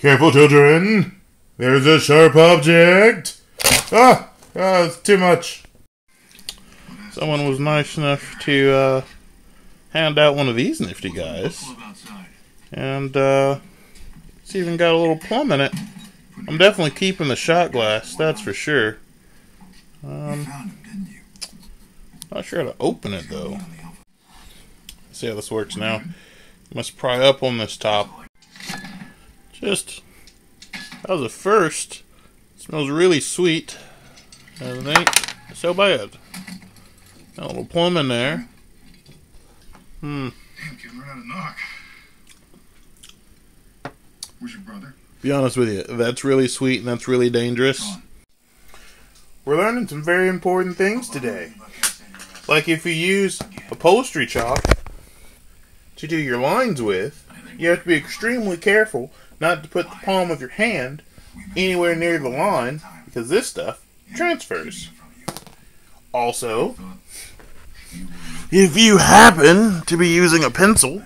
Careful, children. There's a sharp object. Ah, ah, it's too much. Someone was nice enough to uh, hand out one of these nifty guys. And uh, it's even got a little plum in it. I'm definitely keeping the shot glass, that's for sure. Um, not sure how to open it though. See how this works now. Must pry up on this top. Just that was a first. smells really sweet. And it ain't so bad. Got a little plum in there. Hmm. Where's your brother? Be honest with you, that's really sweet and that's really dangerous. We're learning some very important things today. Like if you use a upholstery chalk to do your lines with, you have to be extremely careful not to put the palm of your hand anywhere near the line because this stuff transfers. Also, if you happen to be using a pencil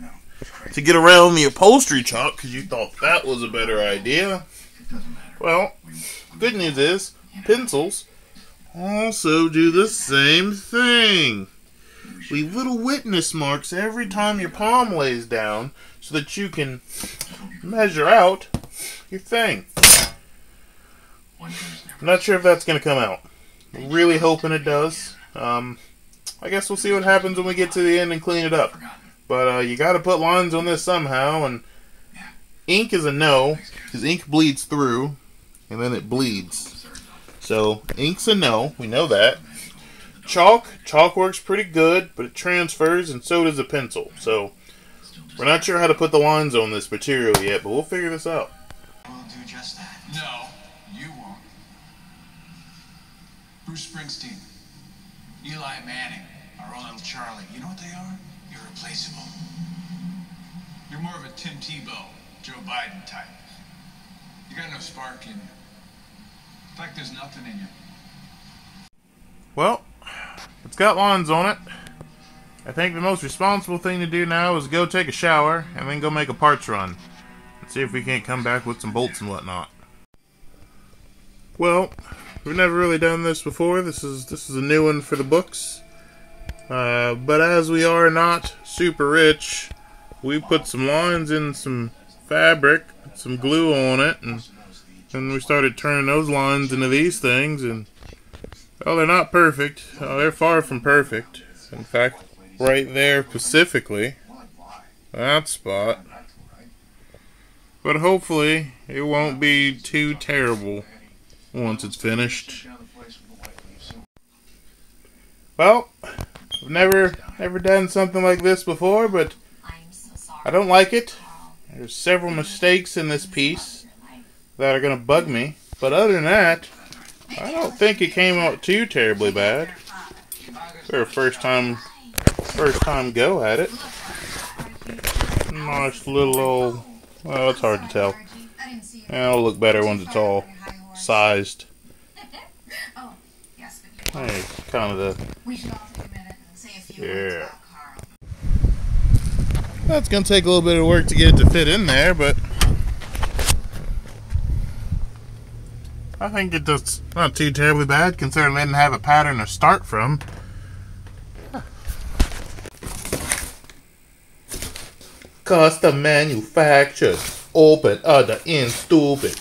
to get around the upholstery chalk because you thought that was a better idea, well, good news is pencils also do the same thing. Leave little witness marks every time your palm lays down so that you can measure out your thing. I'm not sure if that's going to come out. Really hoping it does. Um, I guess we'll see what happens when we get to the end and clean it up. But uh, you got to put lines on this somehow, and ink is a no because ink bleeds through, and then it bleeds. So ink's a no. We know that. Chalk, chalk works pretty good, but it transfers, and so does a pencil. So we're not sure how to put the lines on this material yet, but we'll figure this out. We'll do just that. No, you won't. Bruce Springsteen, Eli Manning, our own little Charlie. You know what they are? Irreplaceable. You're more of a Tim Tebow, Joe Biden type. You got no spark in you. In fact, there's nothing in you. Well, it's got lines on it. I think the most responsible thing to do now is go take a shower and then go make a parts run. And see if we can't come back with some bolts and whatnot. Well, we've never really done this before. This is this is a new one for the books. Uh, but as we are not super rich, we put some lines in some fabric, put some glue on it, and then we started turning those lines into these things. And well, they're not perfect. They're far from perfect. In fact, right there specifically, that spot. But hopefully, it won't be too terrible once it's finished. Well, I've never never done something like this before, but I don't like it. There's several mistakes in this piece that are going to bug me. But other than that, I don't think it came out too terribly bad. For a first time, first time go at it. Nice little old, well, it's hard to tell. It'll look better once it's all sized. Hey, kind of the, yeah. That's going to take a little bit of work to get it to fit in there, but I think it does not too terribly bad considering they didn't have a pattern to start from. Custom manufactured. Open other end stupid.